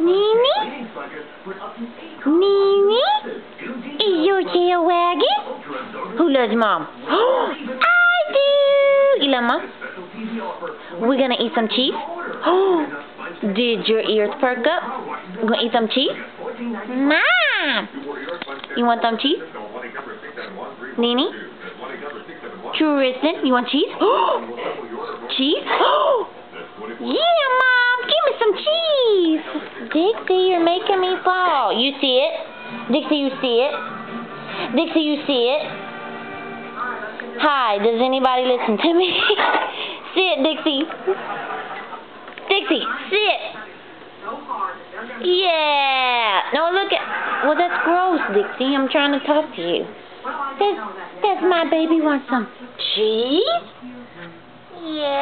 Nene? Nini? Is your tail wagging? Who loves mom? I do! Mom? We're gonna eat some cheese? Did your ears perk up? You gonna eat some cheese? Mom! You want some cheese? Nene? Tristan, you want cheese? cheese? yeah, Mom! Give me some cheese! Dixie, you're making me fall. You see it? Dixie, you see it? Dixie, you see it? Hi, does anybody listen to me? see it, Dixie. Dixie, sit. Yeah. No, look at. Well, that's gross, Dixie. I'm trying to talk to you. Does, does my baby want some cheese? Yes.